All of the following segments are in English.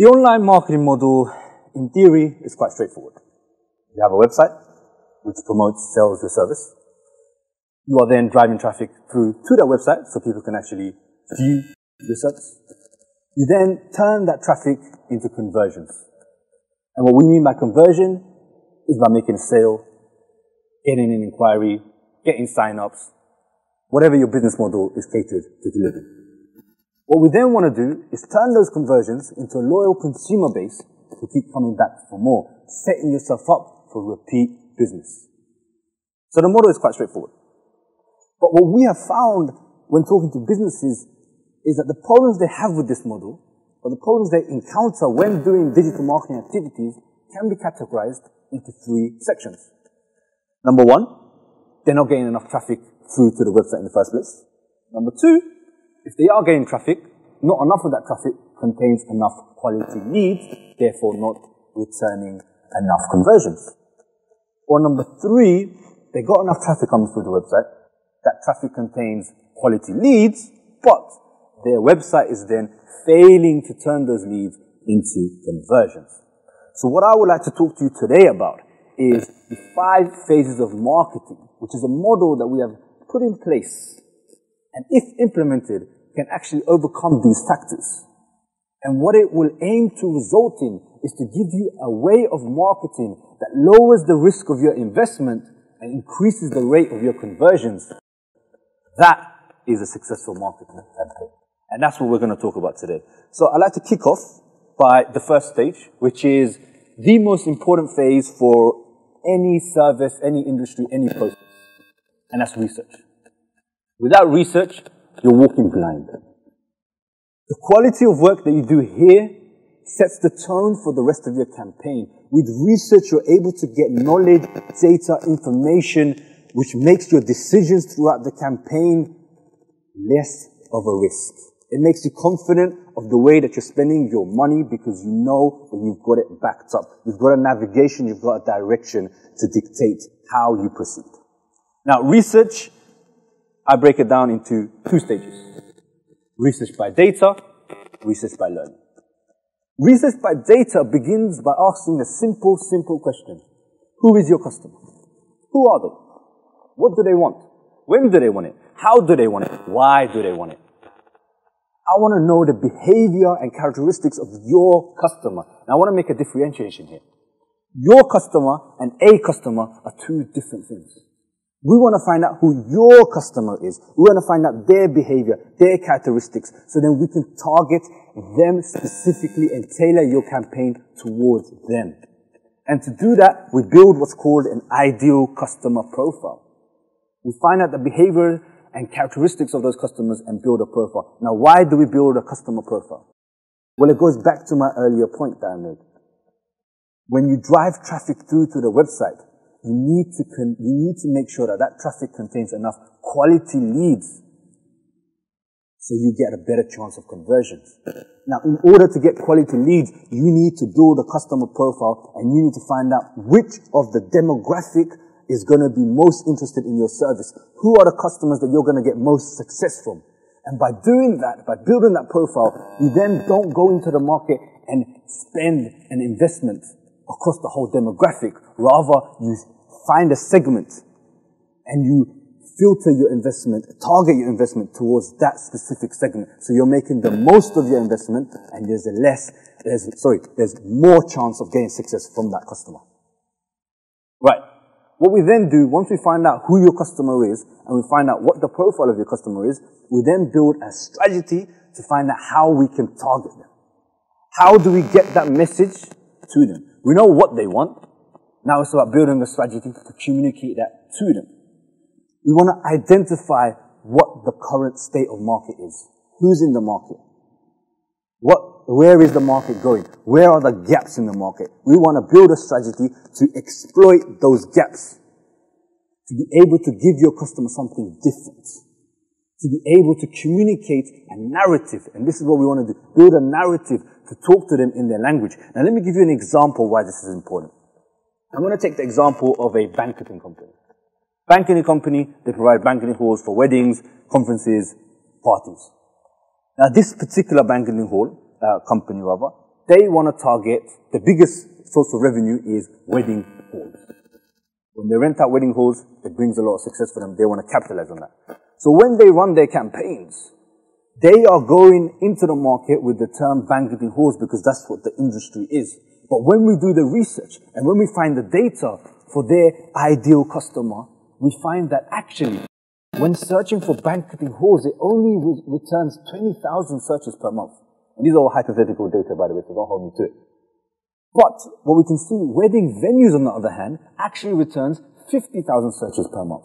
The online marketing model, in theory, is quite straightforward. You have a website which promotes, sells your service. You are then driving traffic through to that website so people can actually view your service. You then turn that traffic into conversions. And what we mean by conversion is by making a sale, getting an inquiry, getting sign-ups, whatever your business model is catered to deliver. What we then want to do is turn those conversions into a loyal consumer base to keep coming back for more, setting yourself up for repeat business. So the model is quite straightforward. But what we have found when talking to businesses is that the problems they have with this model, or the problems they encounter when doing digital marketing activities, can be categorized into three sections. Number one, they're not getting enough traffic through to the website in the first place. Number two, if they are getting traffic, not enough of that traffic contains enough quality leads, therefore not returning enough conversions. Or number three, they got enough traffic coming through the website. That traffic contains quality leads, but their website is then failing to turn those leads into conversions. So what I would like to talk to you today about is the five phases of marketing, which is a model that we have put in place and if implemented can actually overcome these factors. And what it will aim to result in is to give you a way of marketing that lowers the risk of your investment and increases the rate of your conversions. That is a successful marketing campaign. And that's what we're going to talk about today. So I'd like to kick off by the first stage, which is the most important phase for any service, any industry, any process. And that's research. Without research, you're walking blind. The quality of work that you do here sets the tone for the rest of your campaign. With research, you're able to get knowledge, data, information, which makes your decisions throughout the campaign less of a risk. It makes you confident of the way that you're spending your money because you know that you've got it backed up. You've got a navigation, you've got a direction to dictate how you proceed. Now, research, I break it down into two stages. Research by data, research by learning. Research by data begins by asking a simple, simple question. Who is your customer? Who are they? What do they want? When do they want it? How do they want it? Why do they want it? I want to know the behavior and characteristics of your customer. And I want to make a differentiation here. Your customer and a customer are two different things. We want to find out who your customer is. We want to find out their behavior, their characteristics, so then we can target them specifically and tailor your campaign towards them. And to do that, we build what's called an ideal customer profile. We find out the behavior and characteristics of those customers and build a profile. Now, why do we build a customer profile? Well, it goes back to my earlier point that I made. When you drive traffic through to the website, you need to, you need to make sure that that traffic contains enough quality leads so you get a better chance of conversions. Now, in order to get quality leads, you need to build a customer profile and you need to find out which of the demographic is going to be most interested in your service? Who are the customers that you're going to get most success from? And by doing that, by building that profile, you then don't go into the market and spend an investment across the whole demographic. Rather, you find a segment and you filter your investment, target your investment towards that specific segment. So you're making the most of your investment and there's a less, there's, sorry, there's more chance of getting success from that customer. Right. What we then do, once we find out who your customer is, and we find out what the profile of your customer is, we then build a strategy to find out how we can target them. How do we get that message to them? We know what they want. Now it's about building a strategy to communicate that to them. We want to identify what the current state of market is. Who's in the market? What, where is the market going? Where are the gaps in the market? We want to build a strategy to exploit those gaps. To be able to give your customer something different. To be able to communicate a narrative. And this is what we want to do. Build a narrative to talk to them in their language. Now let me give you an example why this is important. I'm going to take the example of a banqueting company. Banqueting company, they provide banqueting halls for weddings, conferences, parties. Now, this particular banqueting hall, uh, company rather, they want to target, the biggest source of revenue is wedding halls. When they rent out wedding halls, it brings a lot of success for them. They want to capitalize on that. So when they run their campaigns, they are going into the market with the term banqueting halls because that's what the industry is. But when we do the research and when we find the data for their ideal customer, we find that actually when searching for banqueting halls, it only re returns 20,000 searches per month. And these are all hypothetical data, by the way, so don't hold me to it. But what we can see, wedding venues, on the other hand, actually returns 50,000 searches per month.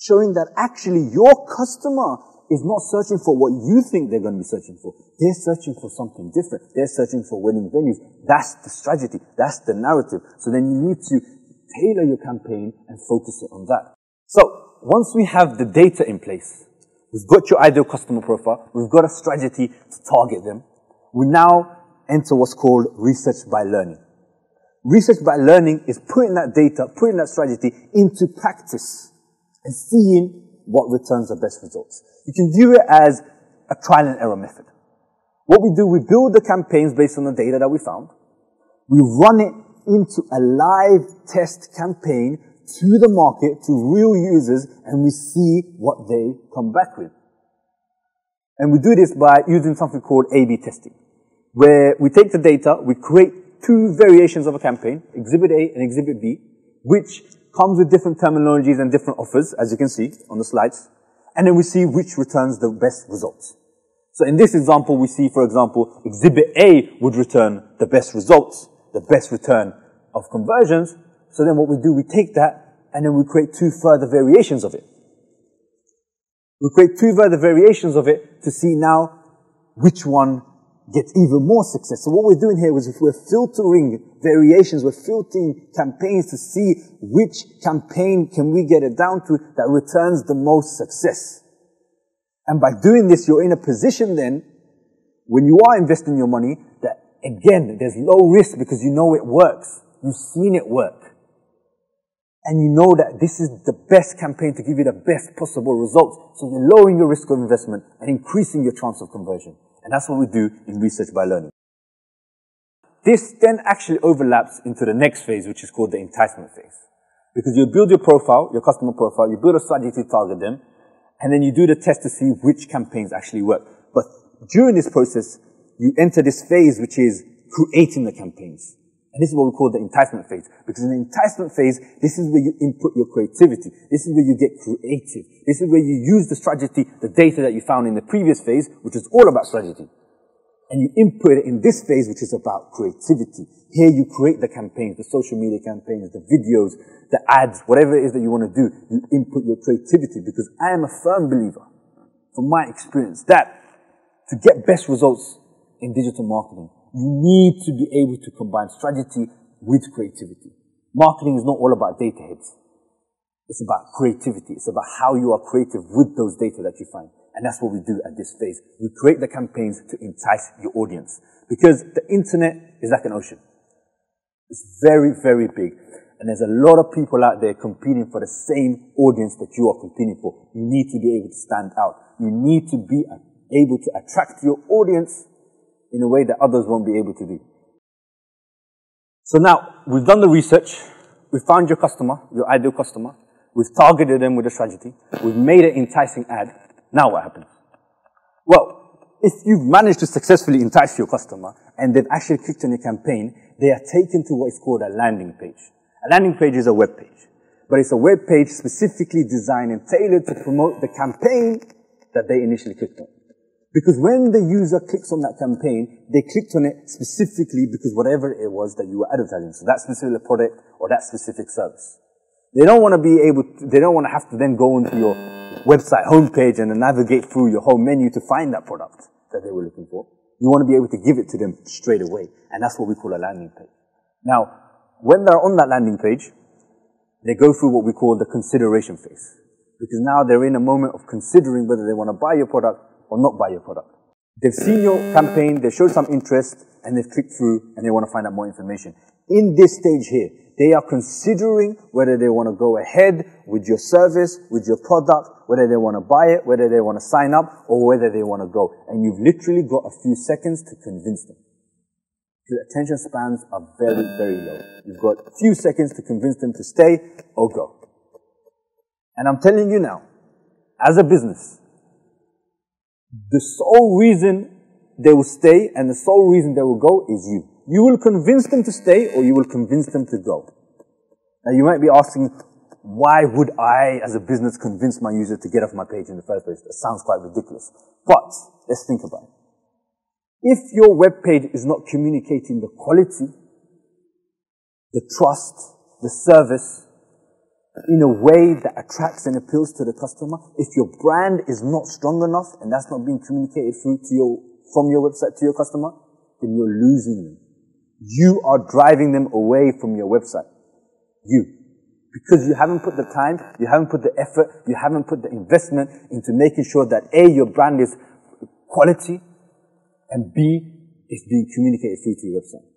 Showing that actually your customer is not searching for what you think they're going to be searching for. They're searching for something different. They're searching for winning venues. That's the strategy. That's the narrative. So then you need to tailor your campaign and focus it on that. So once we have the data in place, we've got your ideal customer profile, we've got a strategy to target them, we now enter what's called research by learning. Research by learning is putting that data, putting that strategy into practice and seeing what returns the best results. You can view it as a trial and error method. What we do, we build the campaigns based on the data that we found. We run it into a live test campaign to the market, to real users, and we see what they come back with. And we do this by using something called A-B testing where we take the data, we create two variations of a campaign, Exhibit A and Exhibit B, which comes with different terminologies and different offers, as you can see on the slides, and then we see which returns the best results. So in this example, we see, for example, Exhibit A would return the best results, the best return of conversions. So then what we do, we take that and then we create two further variations of it. We create two further variations of it to see now which one get even more success. So what we're doing here is if we're filtering variations, we're filtering campaigns to see which campaign can we get it down to that returns the most success. And by doing this, you're in a position then, when you are investing your money, that again, there's low risk because you know it works. You've seen it work. And you know that this is the best campaign to give you the best possible results. So you're lowering your risk of investment and increasing your chance of conversion. And that's what we do in research by learning. This then actually overlaps into the next phase, which is called the enticement phase. Because you build your profile, your customer profile, you build a strategy to target them, and then you do the test to see which campaigns actually work. But during this process, you enter this phase, which is creating the campaigns. And this is what we call the enticement phase. Because in the enticement phase, this is where you input your creativity. This is where you get creative. This is where you use the strategy, the data that you found in the previous phase, which is all about strategy. And you input it in this phase, which is about creativity. Here you create the campaigns, the social media campaigns, the videos, the ads, whatever it is that you want to do. You input your creativity because I am a firm believer, from my experience, that to get best results in digital marketing, you need to be able to combine strategy with creativity. Marketing is not all about data heads. It's about creativity. It's about how you are creative with those data that you find. And that's what we do at this phase. We create the campaigns to entice your audience. Because the internet is like an ocean. It's very, very big. And there's a lot of people out there competing for the same audience that you are competing for. You need to be able to stand out. You need to be able to attract your audience in a way that others won't be able to do. So now, we've done the research, we've found your customer, your ideal customer, we've targeted them with a strategy, we've made an enticing ad. Now what happens? Well, if you've managed to successfully entice your customer and they've actually clicked on your campaign, they are taken to what is called a landing page. A landing page is a web page, but it's a web page specifically designed and tailored to promote the campaign that they initially clicked on. Because when the user clicks on that campaign, they clicked on it specifically because whatever it was that you were advertising. So that specific product or that specific service. They don't want to be able to, they don't want to have to then go into your website homepage and navigate through your whole menu to find that product that they were looking for. You want to be able to give it to them straight away. And that's what we call a landing page. Now, when they're on that landing page, they go through what we call the consideration phase. Because now they're in a moment of considering whether they want to buy your product or not buy your product. They've seen your campaign, they showed some interest, and they've clicked through and they want to find out more information. In this stage here, they are considering whether they want to go ahead with your service, with your product, whether they want to buy it, whether they want to sign up, or whether they want to go. And you've literally got a few seconds to convince them. Your attention spans are very, very low. You've got a few seconds to convince them to stay or go. And I'm telling you now, as a business, the sole reason they will stay and the sole reason they will go is you. You will convince them to stay or you will convince them to go. Now you might be asking, why would I as a business convince my user to get off my page in the first place? That sounds quite ridiculous. But let's think about it. If your web page is not communicating the quality, the trust, the service in a way that attracts and appeals to the customer, if your brand is not strong enough and that's not being communicated through to your from your website to your customer, then you're losing them. You are driving them away from your website. You. Because you haven't put the time, you haven't put the effort, you haven't put the investment into making sure that A, your brand is quality, and B, it's being communicated through to your website.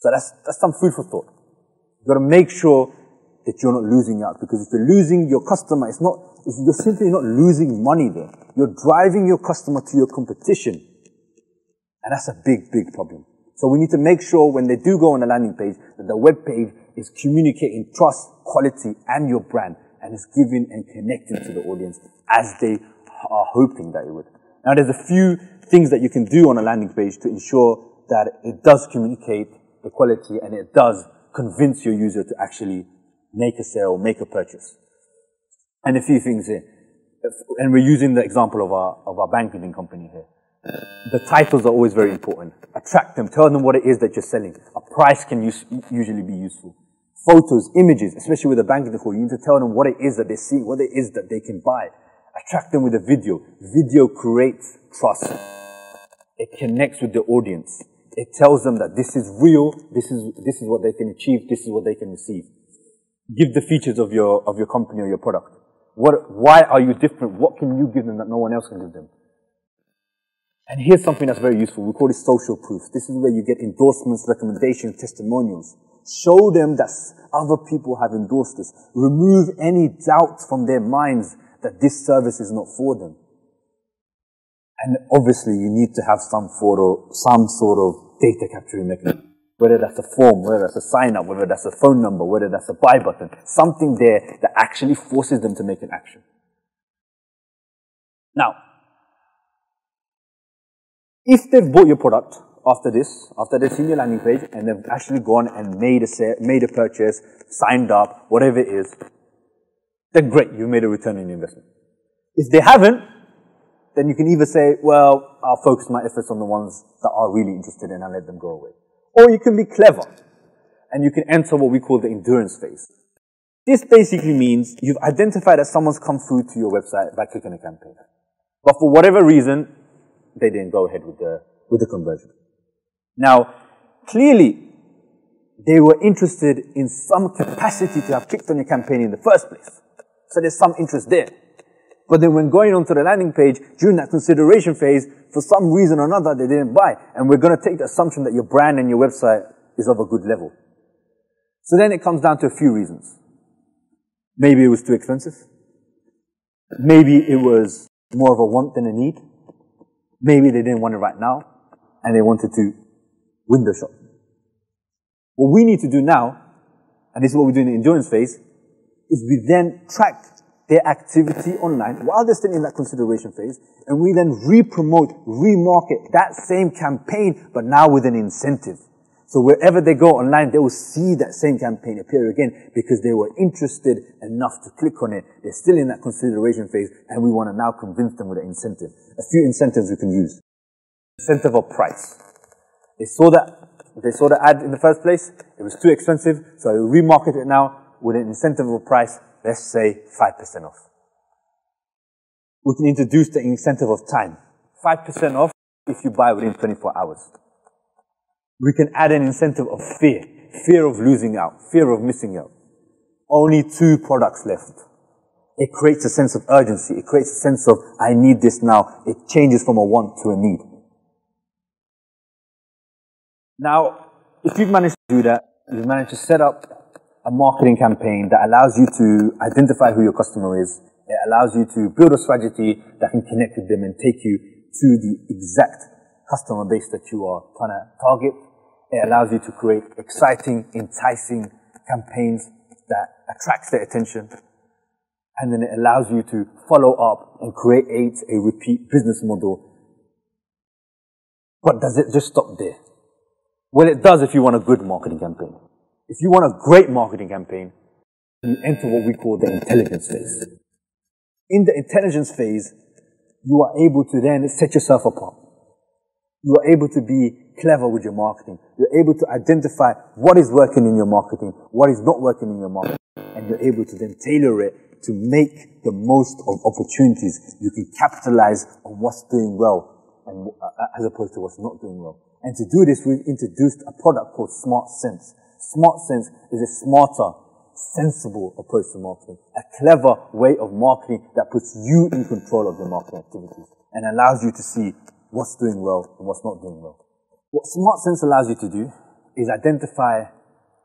So that's, that's some food for thought. You've got to make sure that you're not losing out because if you're losing your customer, it's not, it's, you're simply not losing money there. You're driving your customer to your competition. And that's a big, big problem. So we need to make sure when they do go on the landing page that the web page is communicating trust, quality, and your brand, and is giving and connecting to the audience as they are hoping that it would. Now there's a few things that you can do on a landing page to ensure that it does communicate the quality and it does convince your user to actually make a sale, make a purchase. And a few things here. And we're using the example of our, of our banking company here. The titles are always very important. Attract them. Tell them what it is that you're selling. A price can use, usually be useful. Photos, images, especially with a banking call, you need to tell them what it is that they see, what it is that they can buy. Attract them with a video. Video creates trust. It connects with the audience. It tells them that this is real, this is, this is what they can achieve, this is what they can receive give the features of your, of your company or your product. What, why are you different? What can you give them that no one else can give them? And here's something that's very useful. We call it social proof. This is where you get endorsements, recommendations, testimonials. Show them that other people have endorsed this. Remove any doubt from their minds that this service is not for them. And obviously you need to have some sort of, some sort of data capturing mechanism whether that's a form, whether that's a sign up, whether that's a phone number, whether that's a buy button, something there that actually forces them to make an action. Now, if they've bought your product after this, after they've seen your landing page and they've actually gone and made a sale, made a purchase, signed up, whatever it is, then great, you've made a return on investment. If they haven't, then you can either say, well, I'll focus my efforts on the ones that are really interested in and let them go away. Or you can be clever and you can enter what we call the endurance phase. This basically means you've identified that someone's come through to your website by clicking a campaign. But for whatever reason, they didn't go ahead with the, with the conversion. Now, clearly, they were interested in some capacity to have clicked on your campaign in the first place. So there's some interest there. But then when going onto the landing page, during that consideration phase, for some reason or another, they didn't buy. And we're going to take the assumption that your brand and your website is of a good level. So then it comes down to a few reasons. Maybe it was too expensive. Maybe it was more of a want than a need. Maybe they didn't want it right now and they wanted to window shop. What we need to do now, and this is what we do in the endurance phase, is we then track their activity online while they're still in that consideration phase, and we then re-promote, re-market that same campaign, but now with an incentive. So wherever they go online, they will see that same campaign appear again because they were interested enough to click on it. They're still in that consideration phase, and we want to now convince them with an incentive. A few incentives we can use. Incentive of price. They saw that they saw the ad in the first place. It was too expensive, so I remarket it now with an incentive of price let's say 5% off. We can introduce the incentive of time. 5% off if you buy within 24 hours. We can add an incentive of fear. Fear of losing out. Fear of missing out. Only two products left. It creates a sense of urgency. It creates a sense of, I need this now. It changes from a want to a need. Now, if you've managed to do that, you've managed to set up a marketing campaign that allows you to identify who your customer is. It allows you to build a strategy that can connect with them and take you to the exact customer base that you are trying to target. It allows you to create exciting, enticing campaigns that attracts their attention. And then it allows you to follow up and create a repeat business model. But does it just stop there? Well, it does if you want a good marketing campaign. If you want a great marketing campaign, you enter what we call the intelligence phase. In the intelligence phase, you are able to then set yourself apart. You are able to be clever with your marketing. You're able to identify what is working in your marketing, what is not working in your marketing, and you're able to then tailor it to make the most of opportunities. You can capitalize on what's doing well and uh, as opposed to what's not doing well. And to do this, we've introduced a product called Smart Sense. Smart Sense is a smarter, sensible approach to marketing, a clever way of marketing that puts you in control of your marketing activities and allows you to see what's doing well and what's not doing well. What Smart Sense allows you to do is identify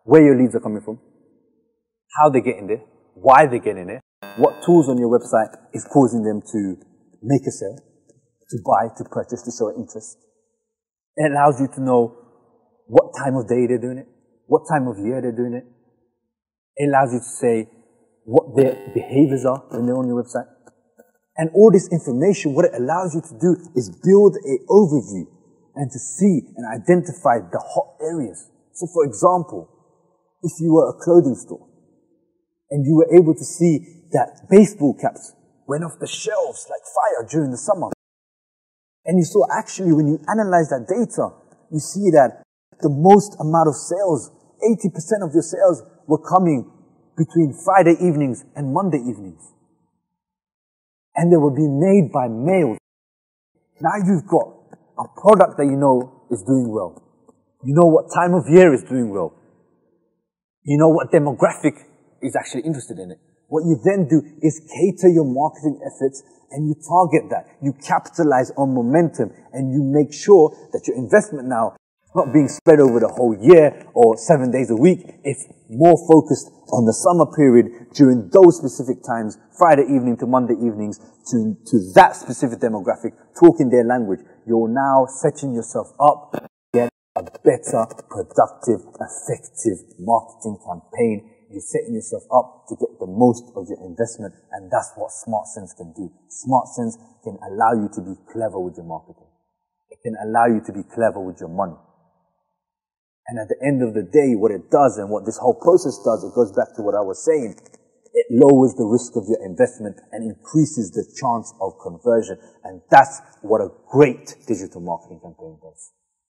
where your leads are coming from, how they're getting there, why they're getting there, what tools on your website is causing them to make a sale, to buy, to purchase, to show interest, it allows you to know what time of day they're doing it, what time of year they're doing it. It allows you to say what their behaviors are when they're on your website. And all this information, what it allows you to do is build a overview and to see and identify the hot areas. So for example, if you were a clothing store and you were able to see that baseball caps went off the shelves like fire during the summer, and you saw actually when you analyze that data, you see that the most amount of sales, 80% of your sales were coming between Friday evenings and Monday evenings. And they were being made by males. Now you've got a product that you know is doing well. You know what time of year is doing well. You know what demographic is actually interested in it. What you then do is cater your marketing efforts and you target that. You capitalize on momentum and you make sure that your investment now not being spread over the whole year or seven days a week. It's more focused on the summer period during those specific times, Friday evening to Monday evenings, to, to that specific demographic, talking their language. You're now setting yourself up to get a better, productive, effective marketing campaign you're setting yourself up to get the most of your investment, and that's what Smart Sense can do. Smart Sense can allow you to be clever with your marketing. It can allow you to be clever with your money. And at the end of the day, what it does and what this whole process does, it goes back to what I was saying. It lowers the risk of your investment and increases the chance of conversion. And that's what a great digital marketing campaign does.